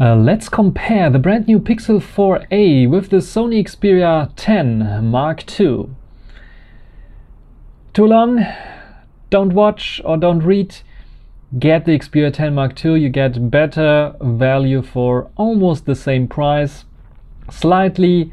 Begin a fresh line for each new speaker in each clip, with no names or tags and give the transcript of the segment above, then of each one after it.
Uh, let's compare the brand new Pixel 4a with the Sony Xperia 10 Mark II. Too long? Don't watch or don't read? Get the Xperia 10 Mark II, you get better value for almost the same price. Slightly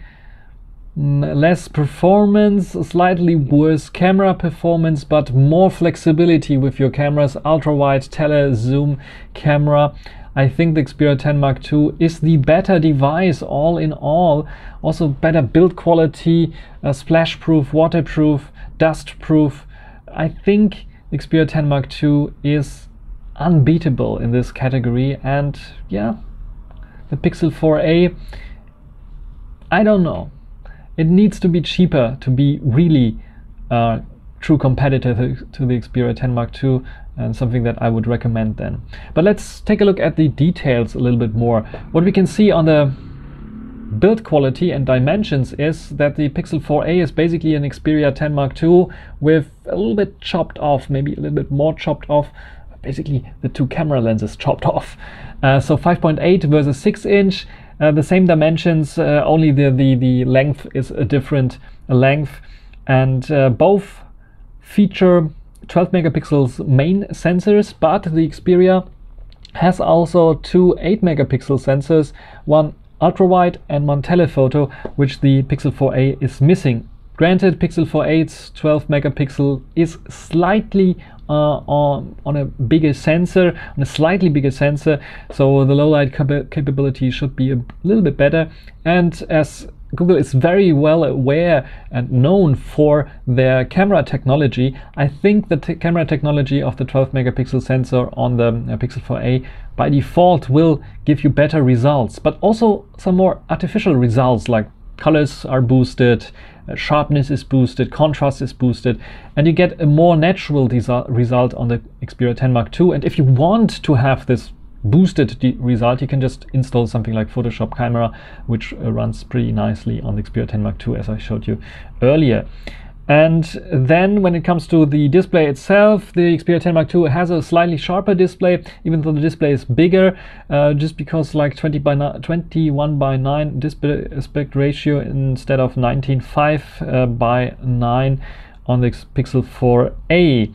less performance, slightly worse camera performance, but more flexibility with your cameras, ultra wide tele zoom camera. I think the Xperia 10 Mark II is the better device all in all. Also better build quality, uh, splash proof, waterproof, dust proof. I think Xperia 10 Mark II is unbeatable in this category and yeah, the Pixel 4a, I don't know. It needs to be cheaper to be really uh, true competitor to the Xperia 10 Mark II and something that I would recommend then. But let's take a look at the details a little bit more. What we can see on the build quality and dimensions is that the Pixel 4a is basically an Xperia 10 Mark II with a little bit chopped off, maybe a little bit more chopped off, basically the two camera lenses chopped off. Uh, so 5.8 versus 6 inch, uh, the same dimensions, uh, only the, the, the length is a different length. And uh, both feature 12 megapixels main sensors, but the Xperia has also two 8 megapixel sensors, one ultra wide and one telephoto, which the Pixel 4a is missing. Granted, Pixel 4a's 12 megapixel is slightly uh, on, on a bigger sensor, on a slightly bigger sensor, so the low light cap capability should be a little bit better. And as Google is very well aware and known for their camera technology. I think the camera technology of the 12 megapixel sensor on the uh, Pixel 4a by default will give you better results, but also some more artificial results like colors are boosted, uh, sharpness is boosted, contrast is boosted, and you get a more natural result on the Xperia 10 Mark II. And if you want to have this boosted the result, you can just install something like Photoshop Camera, which uh, runs pretty nicely on the Xperia 10 Mark II, as I showed you earlier. And then when it comes to the display itself, the Xperia 10 Mark II has a slightly sharper display, even though the display is bigger, uh, just because like 20 by 21 by 9 display aspect ratio instead of 19.5 uh, by 9 on the Pixel 4a.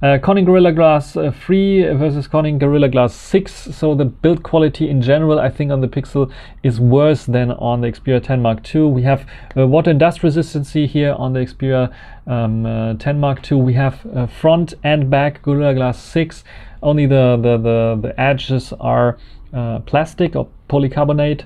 Uh, Corning Gorilla Glass uh, 3 versus Corning Gorilla Glass 6. So the build quality in general, I think on the Pixel is worse than on the Xperia 10 Mark II. We have uh, water and dust resistance here on the Xperia um, uh, 10 Mark II. We have uh, front and back Gorilla Glass 6. Only the, the, the, the edges are uh, plastic or polycarbonate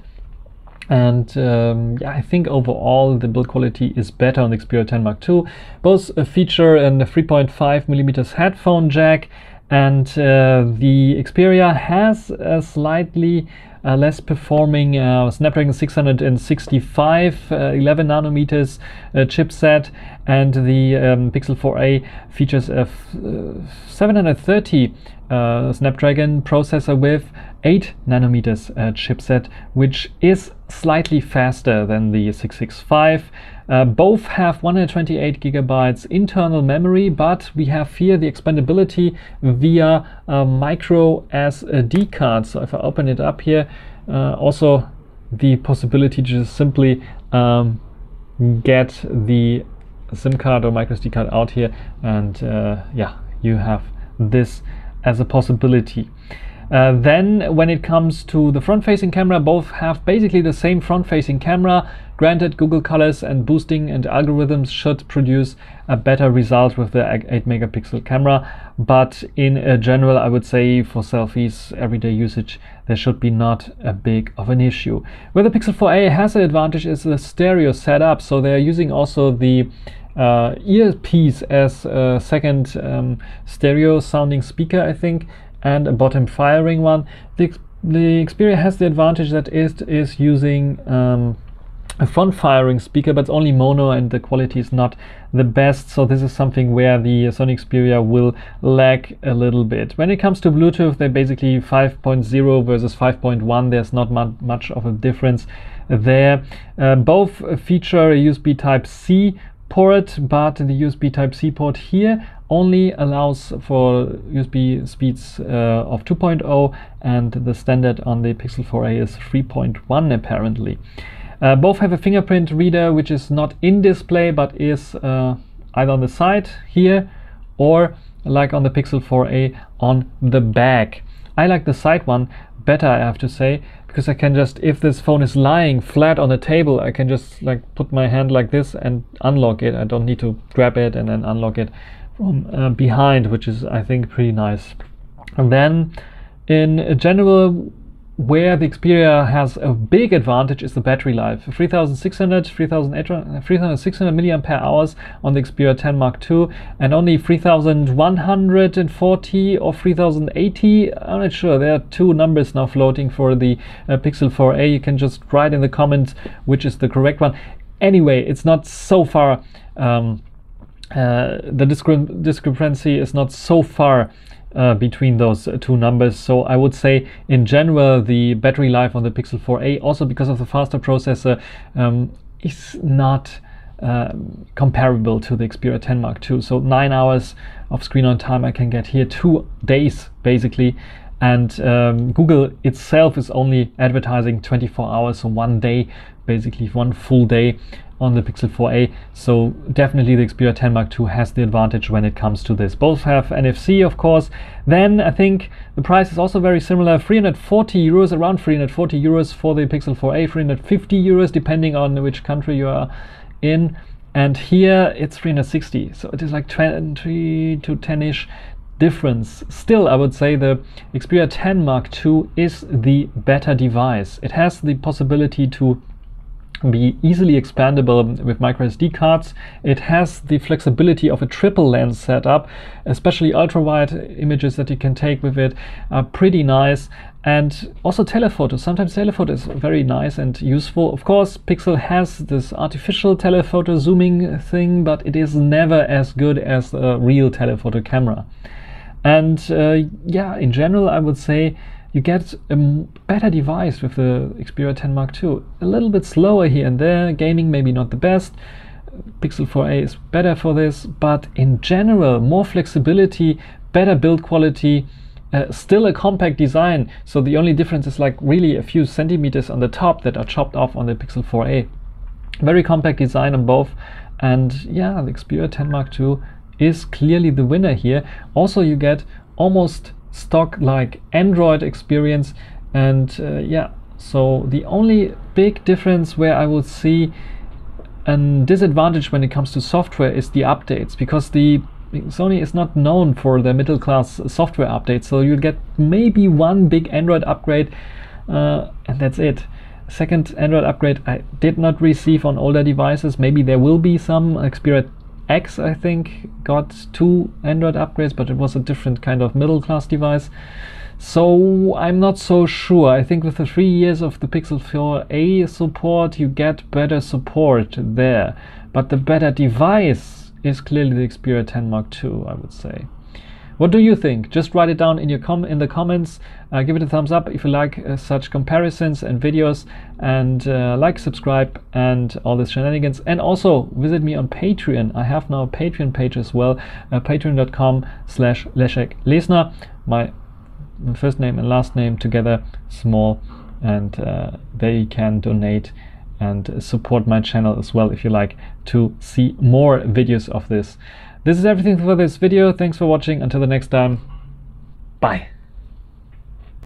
and um, yeah, I think overall the build quality is better on the Xperia 10 Mark II. Both feature a 3.5 millimeters headphone jack, and uh, the Xperia has a slightly uh, less performing uh, Snapdragon 665 uh, 11 nanometers uh, chipset, and the um, Pixel 4a features a 730 Snapdragon processor with 8 nanometers uh, chipset, which is slightly faster than the 665. Uh, both have 128 gigabytes internal memory, but we have here the expandability via a micro SD card. So if I open it up here, uh, also the possibility to just simply um, get the SIM card or micro SD card out here, and uh, yeah, you have this as a possibility. Uh, then when it comes to the front-facing camera, both have basically the same front-facing camera. Granted, Google Colors and boosting and algorithms should produce a better result with the 8 megapixel camera, but in general, I would say for selfies, everyday usage, there should be not a big of an issue. Where the Pixel 4a has an advantage is the stereo setup, so they're using also the uh, earpiece as a second um, stereo sounding speaker, I think, and a bottom firing one. The, the Xperia has the advantage that it is using um, a front firing speaker, but it's only mono and the quality is not the best. So this is something where the Sony Xperia will lag a little bit. When it comes to Bluetooth, they're basically 5.0 versus 5.1. There's not much of a difference there. Uh, both feature a USB Type C port, but the USB Type-C port here only allows for USB speeds uh, of 2.0 and the standard on the Pixel 4a is 3.1 apparently. Uh, both have a fingerprint reader which is not in display but is uh, either on the side here or like on the Pixel 4a on the back. I like the side one better I have to say because I can just if this phone is lying flat on the table I can just like put my hand like this and unlock it. I don't need to grab it and then unlock it from uh, behind which is I think pretty nice. And then in general where the Xperia has a big advantage is the battery life. 3600, 3600 milliampere hours on the Xperia 10 Mark II and only 3140 or 3080. I'm not sure. There are two numbers now floating for the uh, Pixel 4a. You can just write in the comments which is the correct one. Anyway, it's not so far. Um, uh, the discre discrepancy is not so far uh, between those two numbers. So I would say in general the battery life on the Pixel 4a also because of the faster processor um, is not uh, comparable to the Xperia 10 Mark II. So nine hours of screen on time I can get here, two days basically. And um, Google itself is only advertising 24 hours, so one day, basically one full day on the Pixel 4a. So definitely the Xperia 10 Mark II has the advantage when it comes to this. Both have NFC, of course. Then I think the price is also very similar, 340 euros, around 340 euros for the Pixel 4a, 350 euros depending on which country you are in. And here it's 360, so it is like 20 to 10ish difference. Still, I would say the Xperia 10 Mark II is the better device. It has the possibility to be easily expandable with microSD cards. It has the flexibility of a triple lens setup, especially ultra wide images that you can take with it are pretty nice. And also telephoto. Sometimes telephoto is very nice and useful. Of course, Pixel has this artificial telephoto zooming thing, but it is never as good as a real telephoto camera. And uh, yeah, in general, I would say you get a better device with the Xperia 10 Mark II. A little bit slower here and there, gaming maybe not the best. Pixel 4a is better for this, but in general, more flexibility, better build quality, uh, still a compact design. So the only difference is like really a few centimeters on the top that are chopped off on the Pixel 4a. Very compact design on both. And yeah, the Xperia 10 Mark II is clearly the winner here. Also, you get almost stock like Android experience and uh, yeah so the only big difference where I would see a disadvantage when it comes to software is the updates because the Sony is not known for the middle class software updates so you'll get maybe one big Android upgrade uh, and that's it second Android upgrade I did not receive on older devices maybe there will be some Xperia X, I think, got two Android upgrades, but it was a different kind of middle class device. So I'm not so sure. I think with the three years of the Pixel 4a support, you get better support there. But the better device is clearly the Xperia 10 Mark II, I would say. What do you think? Just write it down in your com in the comments. Uh, give it a thumbs up if you like uh, such comparisons and videos, and uh, like, subscribe, and all this shenanigans. And also visit me on Patreon. I have now a Patreon page as well. Uh, Patreon.com/slash Leszek Lesner. My first name and last name together, small, and uh, there you can donate and support my channel as well if you like to see more videos of this. This is everything for this video. Thanks for watching. Until the next time, bye.